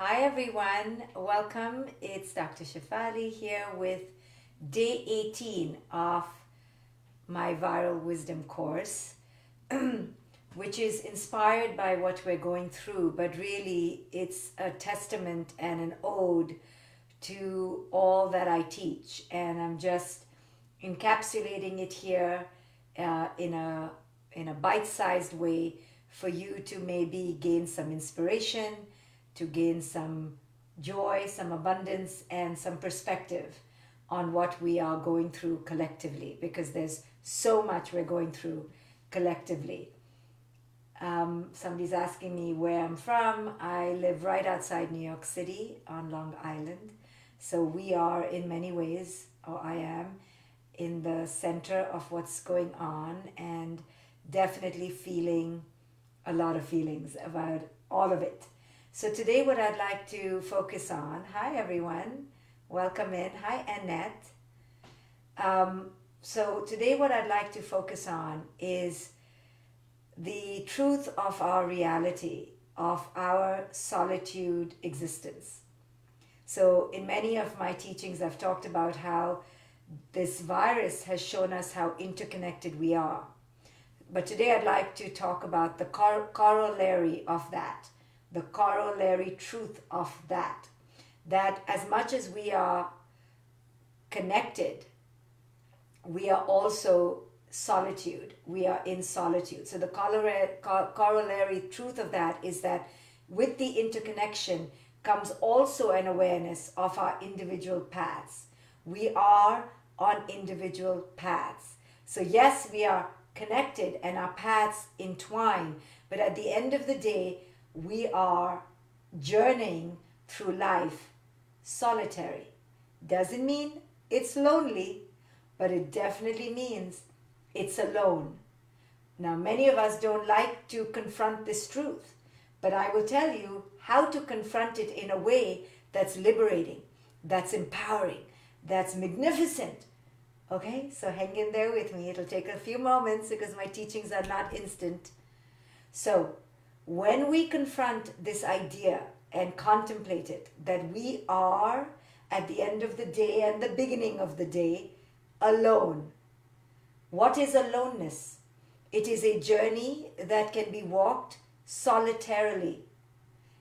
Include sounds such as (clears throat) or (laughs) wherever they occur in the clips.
Hi everyone, welcome. It's Dr. Shefali here with day 18 of my Viral Wisdom course, (clears throat) which is inspired by what we're going through, but really it's a testament and an ode to all that I teach. And I'm just encapsulating it here uh, in a, in a bite sized way for you to maybe gain some inspiration to gain some joy, some abundance, and some perspective on what we are going through collectively because there's so much we're going through collectively. Um, somebody's asking me where I'm from. I live right outside New York City on Long Island. So we are, in many ways, or I am, in the center of what's going on and definitely feeling a lot of feelings about all of it. So today what I'd like to focus on, hi everyone, welcome in, hi Annette. Um, so today what I'd like to focus on is the truth of our reality, of our solitude existence. So in many of my teachings I've talked about how this virus has shown us how interconnected we are. But today I'd like to talk about the cor- corollary of that the corollary truth of that. That as much as we are connected, we are also solitude. We are in solitude. So the corollary truth of that is that with the interconnection comes also an awareness of our individual paths. We are on individual paths. So, yes, we are connected and our paths entwine, but at the end of the day, we are journeying through life solitary. Doesn't mean it's lonely, but it definitely means it's alone. Now, many of us don't like to confront this truth, but I will tell you how to confront it in a way that's liberating, that's empowering, that's magnificent. Okay, so hang in there with me. It'll take a few moments because my teachings are not instant. So, when we confront this idea and contemplate it, that we are at the end of the day and the beginning of the day alone. What is aloneness? It is a journey that can be walked solitarily.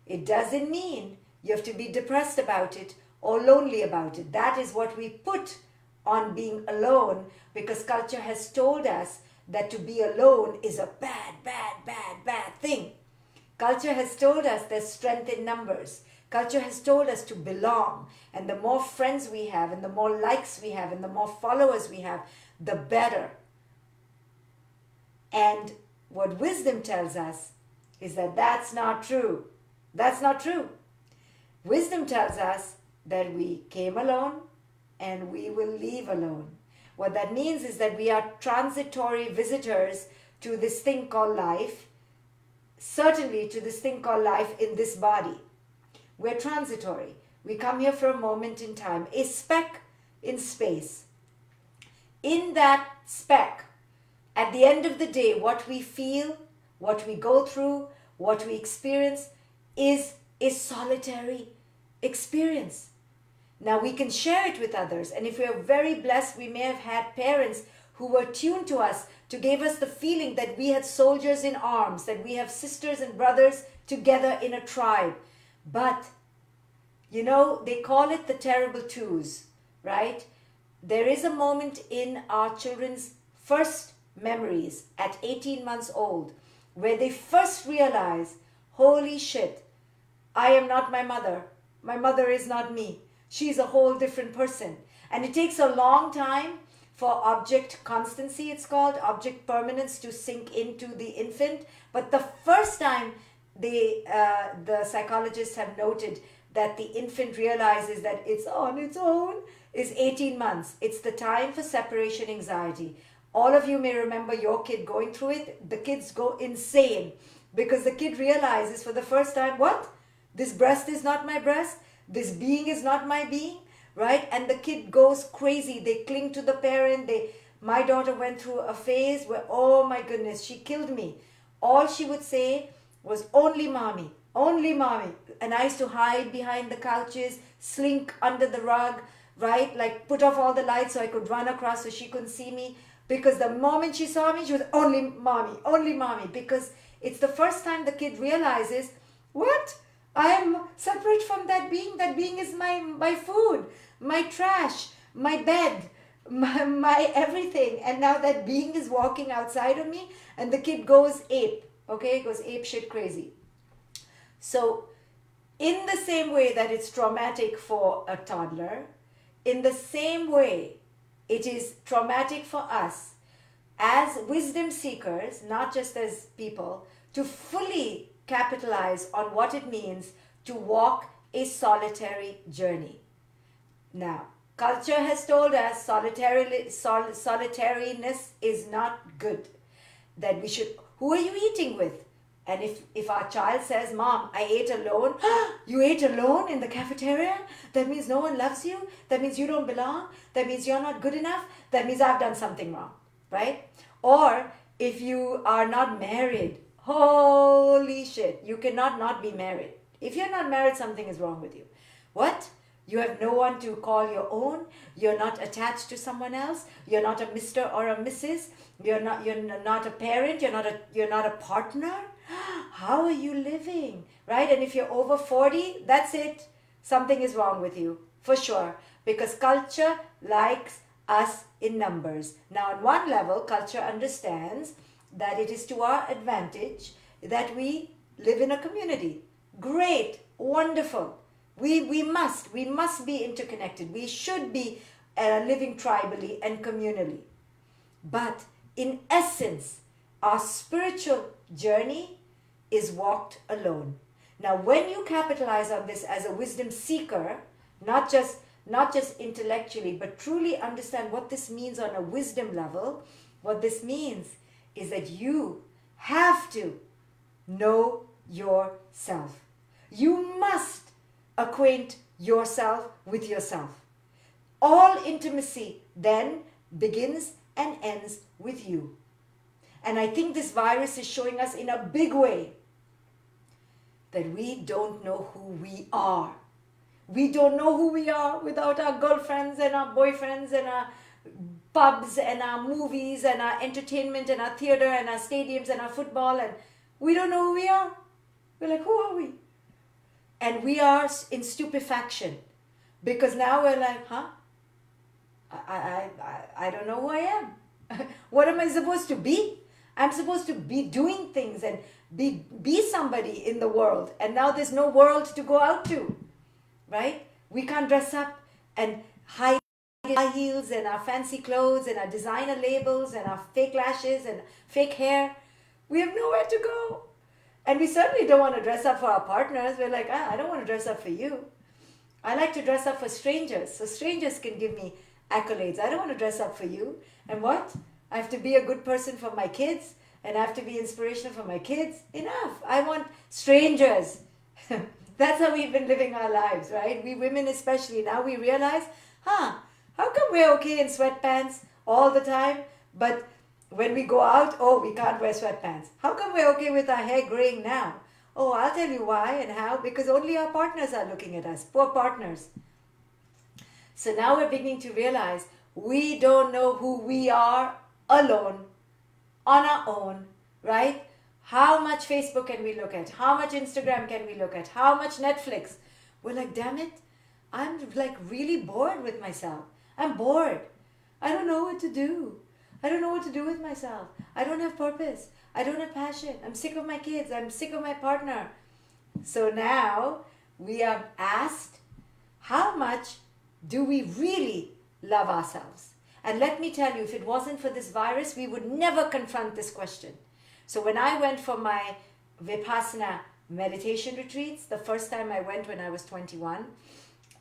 It doesn't mean you have to be depressed about it or lonely about it. That is what we put on being alone because culture has told us that to be alone is a bad, bad, bad, bad thing. Culture has told us there's strength in numbers. Culture has told us to belong. And the more friends we have, and the more likes we have, and the more followers we have, the better. And what wisdom tells us is that that's not true. That's not true. Wisdom tells us that we came alone and we will leave alone. What that means is that we are transitory visitors to this thing called life certainly to this thing called life in this body. We're transitory. We come here for a moment in time, a speck in space. In that speck, at the end of the day, what we feel, what we go through, what we experience is a solitary experience. Now we can share it with others, and if we are very blessed, we may have had parents who were tuned to us to give us the feeling that we had soldiers in arms, that we have sisters and brothers together in a tribe. But, you know, they call it the terrible twos, right? There is a moment in our children's first memories at 18 months old where they first realize, holy shit, I am not my mother. My mother is not me. She's a whole different person. And it takes a long time for object constancy, it's called, object permanence to sink into the infant. But the first time the, uh, the psychologists have noted that the infant realizes that it's on its own is 18 months. It's the time for separation anxiety. All of you may remember your kid going through it. The kids go insane because the kid realizes for the first time, what? This breast is not my breast. This being is not my being right? And the kid goes crazy. They cling to the parent. They, my daughter went through a phase where, oh my goodness, she killed me. All she would say was only mommy, only mommy. And I used to hide behind the couches, slink under the rug, right? Like put off all the lights so I could run across so she couldn't see me. Because the moment she saw me, she was only mommy, only mommy. Because it's the first time the kid realizes, what? I am separate from that being. That being is my, my food, my trash, my bed, (laughs) my, my everything. And now that being is walking outside of me, and the kid goes ape, okay? Goes ape shit crazy. So, in the same way that it's traumatic for a toddler, in the same way, it is traumatic for us as wisdom seekers, not just as people, to fully capitalize on what it means to walk a solitary journey. Now, culture has told us sol, solitariness is not good. That we should, who are you eating with? And if, if our child says, Mom, I ate alone, (gasps) you ate alone in the cafeteria? That means no one loves you? That means you don't belong? That means you're not good enough? That means I've done something wrong, right? Or if you are not married, holy shit, you cannot not be married. If you're not married, something is wrong with you. What? You have no one to call your own. You're not attached to someone else. You're not a Mr. or a Mrs. You're not you're not a parent. You're not a you're not a partner. (gasps) How are you living? Right? And if you're over 40, that's it. Something is wrong with you for sure because culture likes us in numbers. Now, on one level, culture understands that it is to our advantage that we live in a community. Great, wonderful. We, we must, we must be interconnected. We should be uh, living tribally and communally. But in essence, our spiritual journey is walked alone. Now, when you capitalize on this as a wisdom seeker, not just not just intellectually, but truly understand what this means on a wisdom level, what this means is that you have to know yourself. You must acquaint yourself with yourself. All intimacy then begins and ends with you. And I think this virus is showing us in a big way that we don't know who we are. We don't know who we are without our girlfriends and our boyfriends and our pubs and our movies and our entertainment and our theater and our stadiums and our football and we don't know who we are. We're like, who are we? And we are in stupefaction because now we're like, huh? I, I, I, I don't know who I am. (laughs) what am I supposed to be? I'm supposed to be doing things and be, be somebody in the world. And now there's no world to go out to, right? We can't dress up and hide high heels and our fancy clothes and our designer labels and our fake lashes and fake hair. We have nowhere to go. And we certainly don't want to dress up for our partners. We're like, ah, I don't want to dress up for you. I like to dress up for strangers. So strangers can give me accolades. I don't want to dress up for you. And what? I have to be a good person for my kids and I have to be inspirational for my kids. Enough. I want strangers. (laughs) That's how we've been living our lives, right? We women, especially, now we realize, huh, how come we're okay in sweatpants all the time, but when we go out, oh, we can't wear sweatpants? How come we're okay with our hair graying now? Oh, I'll tell you why and how. Because only our partners are looking at us. Poor partners. So now we're beginning to realize we don't know who we are alone, on our own, right? How much Facebook can we look at? How much Instagram can we look at? How much Netflix? We're like, damn it, I'm like really bored with myself. I'm bored. I don't know what to do. I don't know what to do with myself. I don't have purpose. I don't have passion. I'm sick of my kids. I'm sick of my partner. So now we are asked, how much do we really love ourselves? And let me tell you, if it wasn't for this virus, we would never confront this question. So when I went for my Vipassana meditation retreats, the first time I went when I was 21,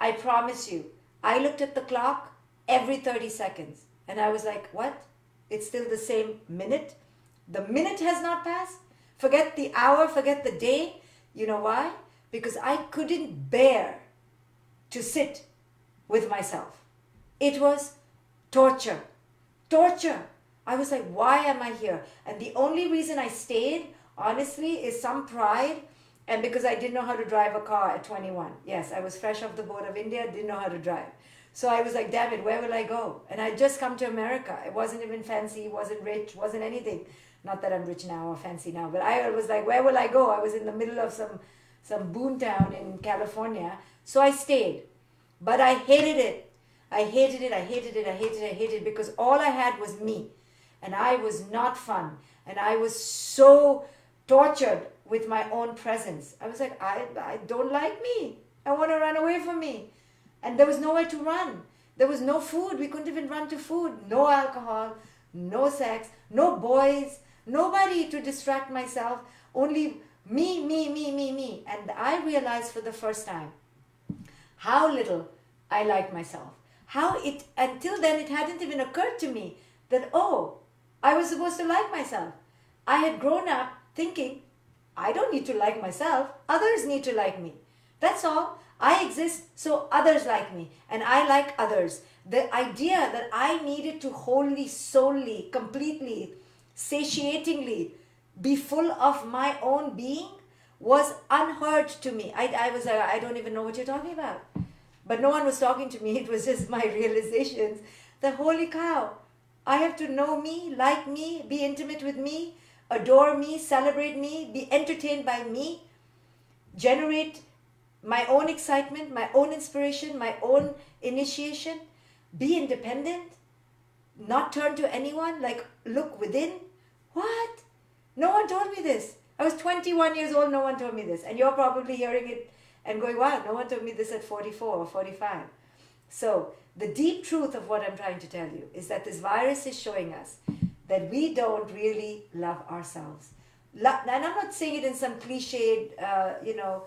I promise you, I looked at the clock every 30 seconds. And I was like, what? It's still the same minute? The minute has not passed? Forget the hour, forget the day. You know why? Because I couldn't bear to sit with myself. It was torture. Torture. I was like, why am I here? And the only reason I stayed, honestly, is some pride And because I didn't know how to drive a car at 21. Yes, I was fresh off the boat of India, didn't know how to drive. So I was like, damn it, where will I go? And I'd just come to America. It wasn't even fancy, wasn't rich, wasn't anything. Not that I'm rich now or fancy now, but I was like, where will I go? I was in the middle of some some boon town in California. So I stayed. But I hated it. I hated it, I hated it, I hated it, I hated it because all I had was me. And I was not fun. And I was so tortured with my own presence. I was like, I, I don't like me. I want to run away from me. And there was nowhere to run. There was no food. We couldn't even run to food. No alcohol, no sex, no boys, nobody to distract myself. Only me, me, me, me, me. And I realized for the first time how little I like myself. How it, until then, it hadn't even occurred to me that, oh, I was supposed to like myself. I had grown up thinking, I don't need to like myself, others need to like me. That's all. I exist so others like me and I like others. The idea that I needed to wholly, solely, completely, satiatingly be full of my own being was unheard to me. I, I was like, I don't even know what you're talking about. But no one was talking to me. (laughs) It was just my realizations that holy cow, I have to know me, like me, be intimate with me, adore me, celebrate me, be entertained by me, generate my own excitement, my own inspiration, my own initiation, be independent, not turn to anyone, like look within. What? No one told me this. I was 21 years old, no one told me this. And you're probably hearing it and going, wow, no one told me this at 44 or 45. So, the deep truth of what I'm trying to tell you is that this virus is showing us that we don't really love ourselves. And I'm not saying it in some cliched, uh, you know,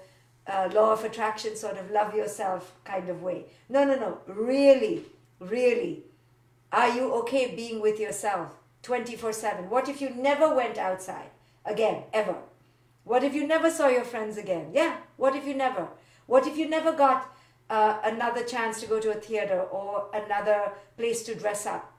uh, law of attraction sort of love yourself kind of way. No, no, no. Really, really. Are you okay being with yourself 24 7? What if you never went outside again, ever? What if you never saw your friends again? Yeah, what if you never? What if you never got uh, another chance to go to a theater or another place to dress up?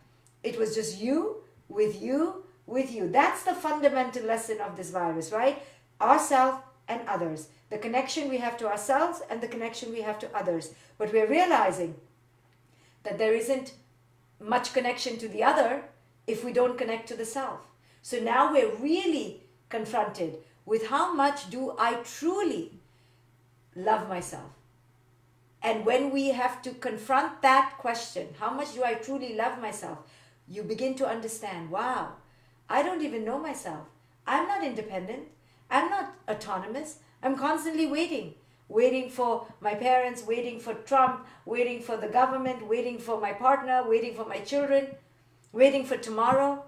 It was just you, with you, with you. That's the fundamental lesson of this virus, right? Ourself and others the connection we have to ourselves and the connection we have to others. But we're realizing that there isn't much connection to the other if we don't connect to the self. So now we're really confronted with how much do I truly love myself? And when we have to confront that question, how much do I truly love myself? You begin to understand, wow, I don't even know myself. I'm not independent. I'm not autonomous. I'm constantly waiting, waiting for my parents, waiting for Trump, waiting for the government, waiting for my partner, waiting for my children, waiting for tomorrow.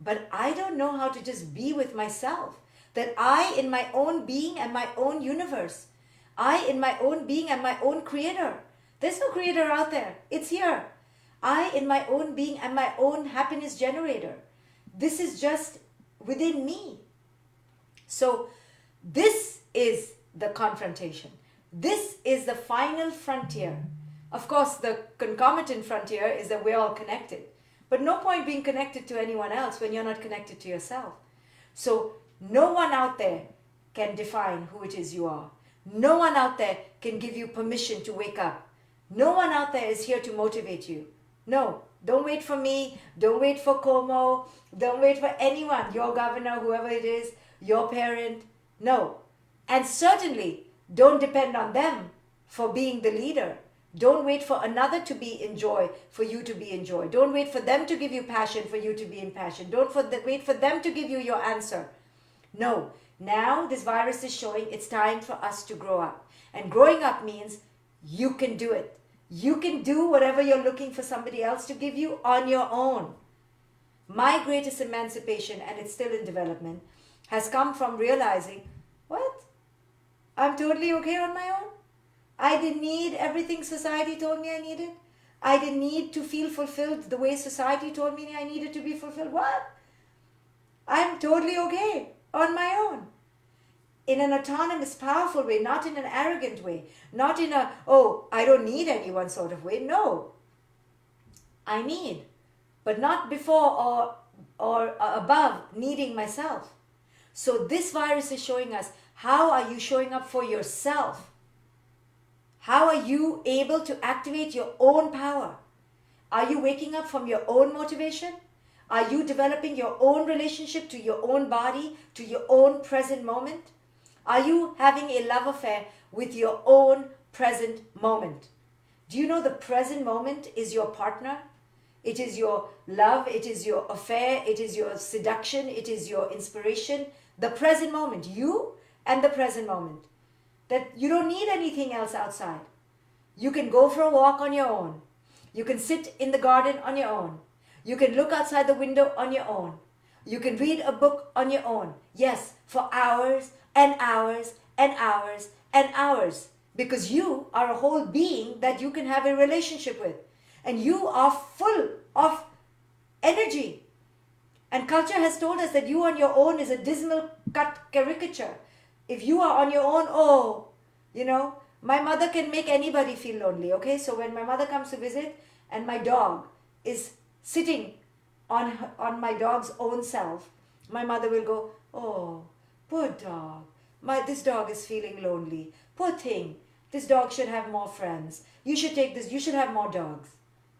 But I don't know how to just be with myself. That I, in my own being, am my own universe. I, in my own being, am my own creator. There's no creator out there. It's here. I, in my own being, am my own happiness generator. This is just within me. So, this is the confrontation. This is the final frontier. Of course, the concomitant frontier is that we're all connected. But no point being connected to anyone else when you're not connected to yourself. So, no one out there can define who it is you are. No one out there can give you permission to wake up. No one out there is here to motivate you. No, don't wait for me. Don't wait for Cuomo. Don't wait for anyone, your governor, whoever it is, your parent. No, and certainly don't depend on them for being the leader. Don't wait for another to be in joy for you to be in joy. Don't wait for them to give you passion for you to be in passion. Don't for the, wait for them to give you your answer. No. Now this virus is showing it's time for us to grow up. And growing up means you can do it. You can do whatever you're looking for somebody else to give you on your own. My greatest emancipation, and it's still in development, has come from realizing what? I'm totally okay on my own. I didn't need everything society told me I needed. I didn't need to feel fulfilled the way society told me I needed to be fulfilled. What? I'm totally okay on my own. In an autonomous, powerful way, not in an arrogant way, not in a, oh, I don't need anyone sort of way. No. I need, but not before or, or above needing myself. So this virus is showing us How are you showing up for yourself? How are you able to activate your own power? Are you waking up from your own motivation? Are you developing your own relationship to your own body, to your own present moment? Are you having a love affair with your own present moment? Do you know the present moment is your partner? It is your love, it is your affair, it is your seduction, it is your inspiration. The present moment, you and the present moment. That you don't need anything else outside. You can go for a walk on your own. You can sit in the garden on your own. You can look outside the window on your own. You can read a book on your own. Yes, for hours and hours and hours and hours. Because you are a whole being that you can have a relationship with. And you are full of energy. And culture has told us that you on your own is a dismal cut caricature. If you are on your own, oh, you know, my mother can make anybody feel lonely, okay? So when my mother comes to visit and my dog is sitting on, her, on my dog's own self, my mother will go, oh, poor dog. My, this dog is feeling lonely. Poor thing. This dog should have more friends. You should take this, you should have more dogs.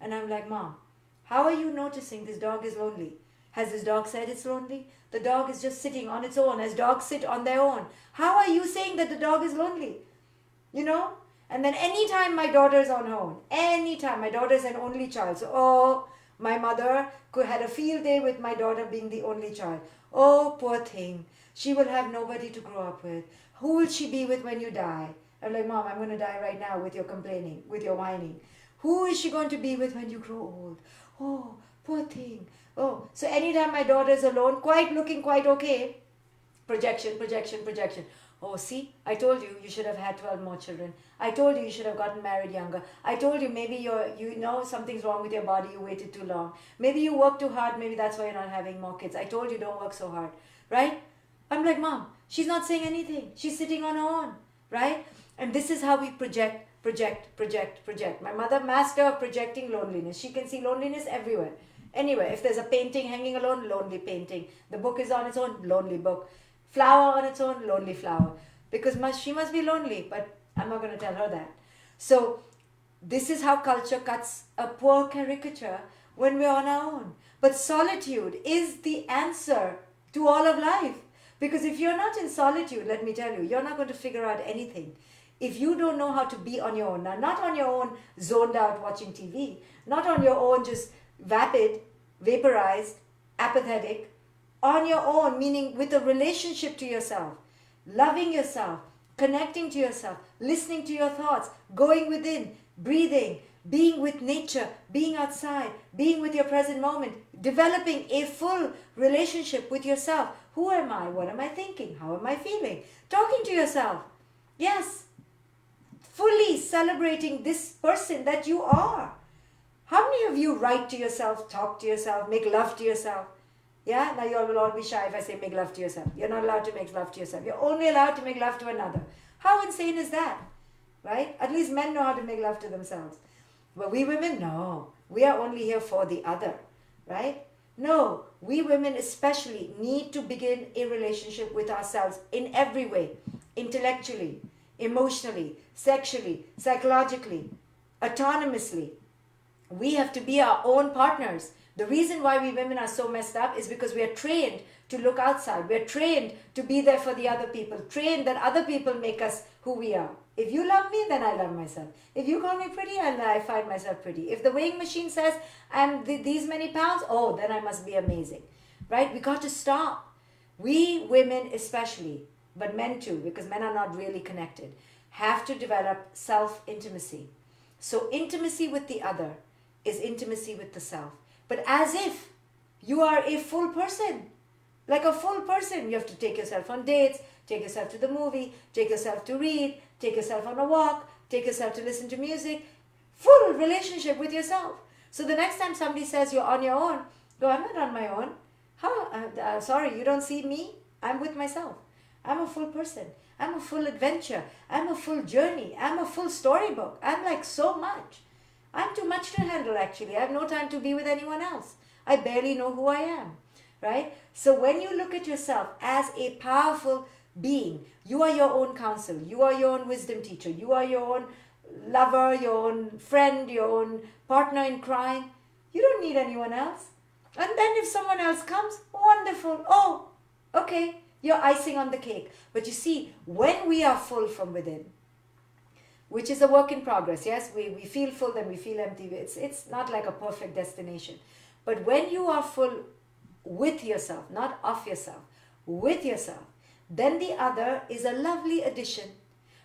And I'm like, Mom, how are you noticing this dog is lonely? Has this dog said it's lonely? The dog is just sitting on its own as dogs sit on their own. How are you saying that the dog is lonely? You know? And then anytime my daughter is on her own, anytime my daughter is an only child. So, oh, my mother could had a field day with my daughter being the only child. Oh, poor thing. She will have nobody to grow up with. Who will she be with when you die? I'm like, Mom, I'm going to die right now with your complaining, with your whining. Who is she going to be with when you grow old? Oh, poor thing. Oh, so anytime my daughter is alone, quite looking quite okay, projection, projection, projection. Oh, see, I told you you should have had 12 more children. I told you you should have gotten married younger. I told you maybe you're, you know something's wrong with your body, you waited too long. Maybe you work too hard, maybe that's why you're not having more kids. I told you don't work so hard, right? I'm like, Mom, she's not saying anything. She's sitting on her own, right? And this is how we project, project, project, project. My mother, master of projecting loneliness. She can see loneliness everywhere. Anyway, if there's a painting hanging alone, lonely painting. The book is on its own, lonely book. Flower on its own, lonely flower. Because must, she must be lonely, but I'm not going to tell her that. So, this is how culture cuts a poor caricature when we're on our own. But solitude is the answer to all of life. Because if you're not in solitude, let me tell you, you're not going to figure out anything. If you don't know how to be on your own, now not on your own zoned out watching TV, not on your own just vapid, vaporized, apathetic, on your own, meaning with a relationship to yourself, loving yourself, connecting to yourself, listening to your thoughts, going within, breathing, being with nature, being outside, being with your present moment, developing a full relationship with yourself. Who am I? What am I thinking? How am I feeling? Talking to yourself. Yes. Fully celebrating this person that you are. How many of you write to yourself, talk to yourself, make love to yourself? Yeah, now you all will all be shy if I say make love to yourself. You're not allowed to make love to yourself. You're only allowed to make love to another. How insane is that? Right? At least men know how to make love to themselves. But we women, no. We are only here for the other. Right? No, we women especially need to begin a relationship with ourselves in every way intellectually, emotionally, sexually, psychologically, autonomously. We have to be our own partners. The reason why we women are so messed up is because we are trained to look outside. We're trained to be there for the other people, trained that other people make us who we are. If you love me, then I love myself. If you call me pretty, I find myself pretty. If the weighing machine says I'm th- these many pounds, oh, then I must be amazing. Right? We got to stop. We women, especially, but men too, because men are not really connected, have to develop self intimacy. So, intimacy with the other is intimacy with the self but as if you are a full person. Like a full person. You have to take yourself on dates, take yourself to the movie, take yourself to read, take yourself on a walk, take yourself to listen to music. Full relationship with yourself. So the next time somebody says you're on your own, go, I'm not on my own. How? Uh, uh, sorry, you don't see me? I'm with myself. I'm a full person. I'm a full adventure. I'm a full journey. I'm a full storybook. I'm like so much. I'm too much to handle actually. I have no time to be with anyone else. I barely know who I am, right? So when you look at yourself as a powerful being. You are your own counsel. You are your own wisdom teacher. You are your own lover, your own friend, your own partner in crime. You don't need anyone else. And then if someone else comes, wonderful. Oh, okay, you're icing on the cake. But you see, when we are full from within, which is a work in progress, yes, we, we feel full, then we feel empty. It's, it's not like a perfect destination. But when you are full with yourself, not of yourself, with yourself, then the other is a lovely addition.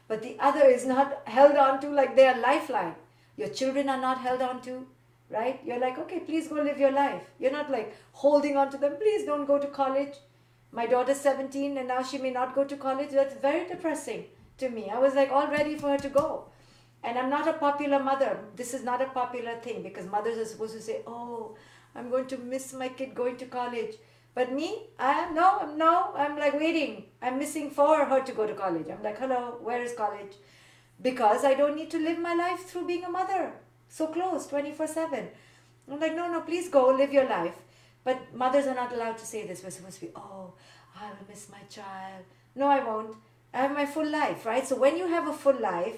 But the other is not held on to like they are lifeline. Your children are not held on to right? You're like, okay, please go live your life. You're not like holding on to them, please don't go to college. My daughter's 17 and now she may not go to college. That's very depressing to me. I was like all ready for her to go. And I'm not a popular mother. This is not a popular thing because mothers are supposed to say, oh, I'm going to miss my kid going to college. But me, I am no, no, I'm like waiting. I'm missing for her to go to college. I'm like, hello, where is college? Because I don't need to live my life through being a mother so close 24 7 i'm like no no please go live your life but mothers are not allowed to say this we're supposed to be oh i'll miss my child no i won't i have my full life right? So when you have a full life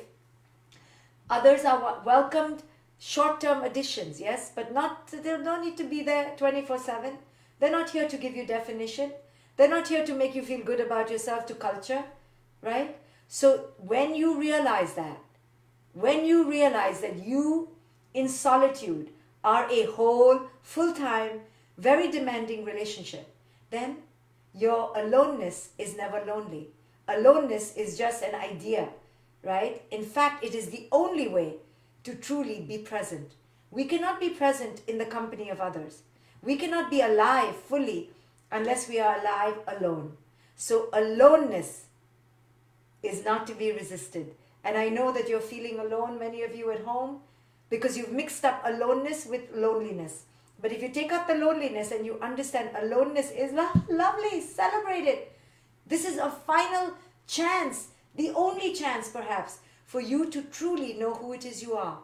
others are welcomed short-term additions yes? But not they don't need to be there 24 7 they're not here to give you definition. They're not here to make you feel good about yourself to culture right? So when you realize that when you realize that you in solitude are a whole, full time, very demanding relationship, then your aloneness is never lonely. Aloneness is just an idea, right? In fact, it is the only way to truly be present. We cannot be present in the company of others. We cannot be alive fully unless we are alive alone. So, aloneness is not to be resisted. And I know that you're feeling alone, many of you at home because you've mixed up aloneness with loneliness. But if you take out the loneliness and you understand aloneness is lo- lovely, celebrate it. This is a final chance, the only chance perhaps, for you to truly know who it is you are.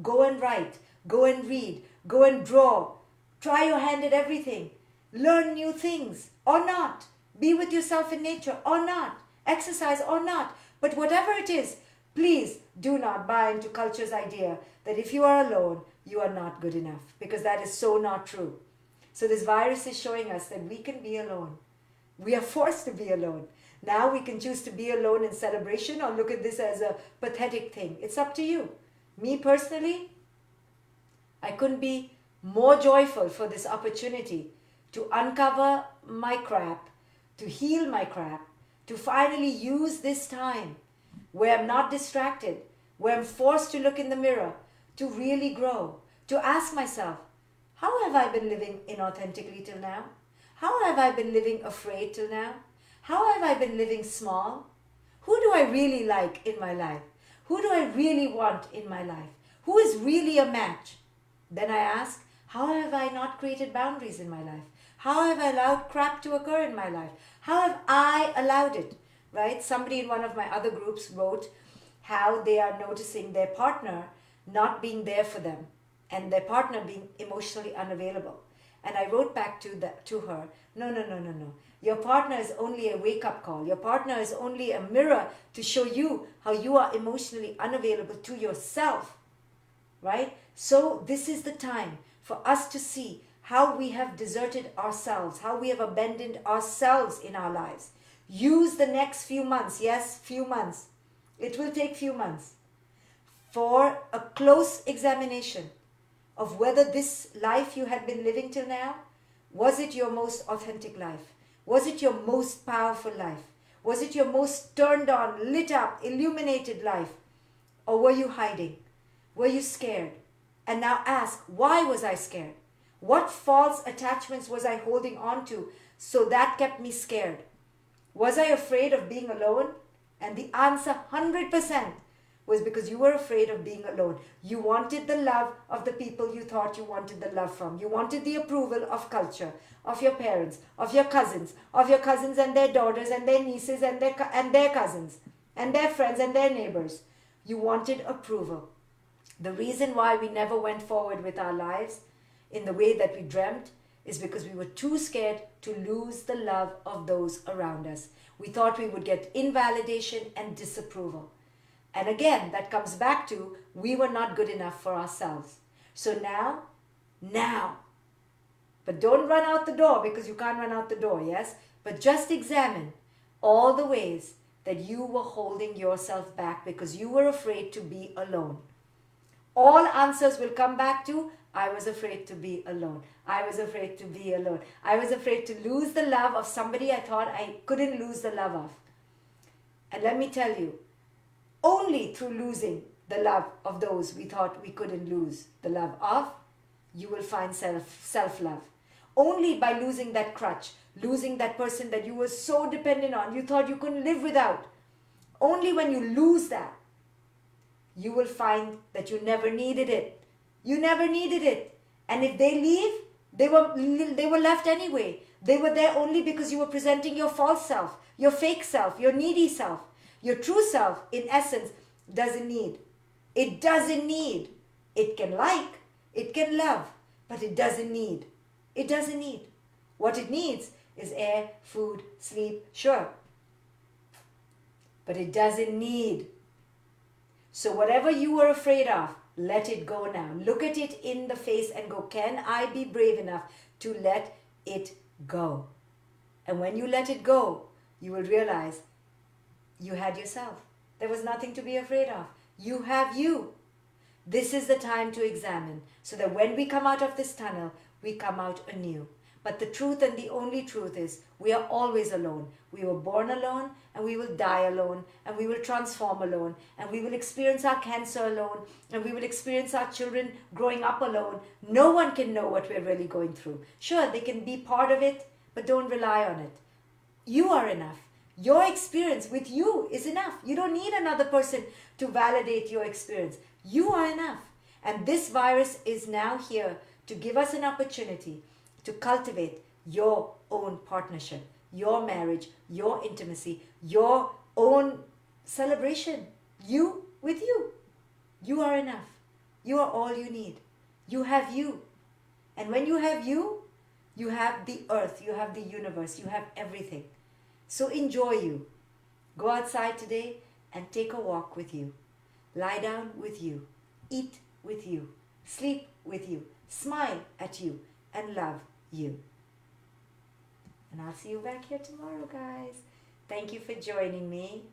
Go and write, go and read, go and draw, try your hand at everything, learn new things or not, be with yourself in nature or not, exercise or not. But whatever it is, please do not buy into culture's idea that if you are alone, you are not good enough because that is so not true. So, this virus is showing us that we can be alone. We are forced to be alone. Now we can choose to be alone in celebration or look at this as a pathetic thing. It's up to you. Me personally, I couldn't be more joyful for this opportunity to uncover my crap, to heal my crap, to finally use this time where I'm not distracted, where I'm forced to look in the mirror, to really grow, to ask myself, how have I been living inauthentically till now? How have I been living afraid till now? How have I been living small? Who do I really like in my life? Who do I really want in my life? Who is really a match? Then I ask, how have I not created boundaries in my life? How have I allowed crap to occur in my life? How have I allowed it? Right? Somebody in one of my other groups wrote how they are noticing their partner not being there for them and their partner being emotionally unavailable. And I wrote back to the, to her, no, no, no, no, no. Your partner is only a wake up call. Your partner is only a mirror to show you how you are emotionally unavailable to yourself. Right? So, this is the time for us to see how we have deserted ourselves, how we have abandoned ourselves in our lives. Use the next few months, yes, few months. It will take few months for a close examination of whether this life you had been living till now was it your most authentic life? Was it your most powerful life? Was it your most turned on, lit up, illuminated life? Or were you hiding? Were you scared? And now ask, why was I scared? What false attachments was I holding on to so that kept me scared? Was I afraid of being alone? And the answer 100% was because you were afraid of being alone. You wanted the love of the people you thought you wanted the love from. You wanted the approval of culture, of your parents, of your cousins, of your cousins and their daughters and their nieces and their, and their cousins and their friends and their neighbors. You wanted approval. The reason why we never went forward with our lives in the way that we dreamt is because we were too scared to lose the love of those around us. We thought we would get invalidation and disapproval. And again, that comes back to we were not good enough for ourselves. So now, now, but don't run out the door because you can't run out the door, yes? But just examine all the ways that you were holding yourself back because you were afraid to be alone. All answers will come back to I was afraid to be alone. I was afraid to be alone. I was afraid to lose the love of somebody I thought I couldn't lose the love of. And let me tell you, only through losing the love of those we thought we couldn't lose the love of, you will find self self love. Only by losing that crutch, losing that person that you were so dependent on, you thought you couldn't live without. Only when you lose that, you will find that you never needed it. You never needed it. And if they leave, they were they were left anyway. They were there only because you were presenting your false self, your fake self, your needy self. Your true self, in essence, doesn't need. It doesn't need. It can like, it can love, but it doesn't need. It doesn't need. What it needs is air, food, sleep, sure. But it doesn't need. So, whatever you were afraid of, let it go now. Look at it in the face and go, Can I be brave enough to let it go? And when you let it go, you will realize you had yourself. There was nothing to be afraid of. You have you. This is the time to examine so that when we come out of this tunnel, we come out anew. But the truth and the only truth is we are always alone. We were born alone and we will die alone and we will transform alone and we will experience our cancer alone and we will experience our children growing up alone. No one can know what we're really going through. Sure, they can be part of it, but don't rely on it. You are enough. Your experience with you is enough. You don't need another person to validate your experience. You are enough. And this virus is now here to give us an opportunity to cultivate your own partnership, your marriage, your intimacy, your own celebration. You with you. You are enough. You are all you need. You have you. And when you have you, you have the earth, you have the universe, you have everything. So enjoy you. Go outside today and take a walk with you. Lie down with you. Eat with you. Sleep with you. Smile at you and love you. And I'll see you back here tomorrow, guys. Thank you for joining me.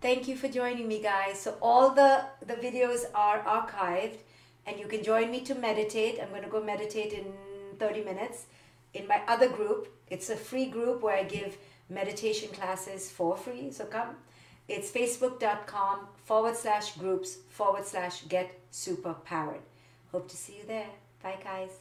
Thank you for joining me, guys. So all the, the videos are archived and you can join me to meditate. I'm going to go meditate in 30 minutes in my other group. It's a free group where I give meditation classes for free. So come. It's facebook.com forward slash groups forward slash get super powered. Hope to see you there. Bye, guys.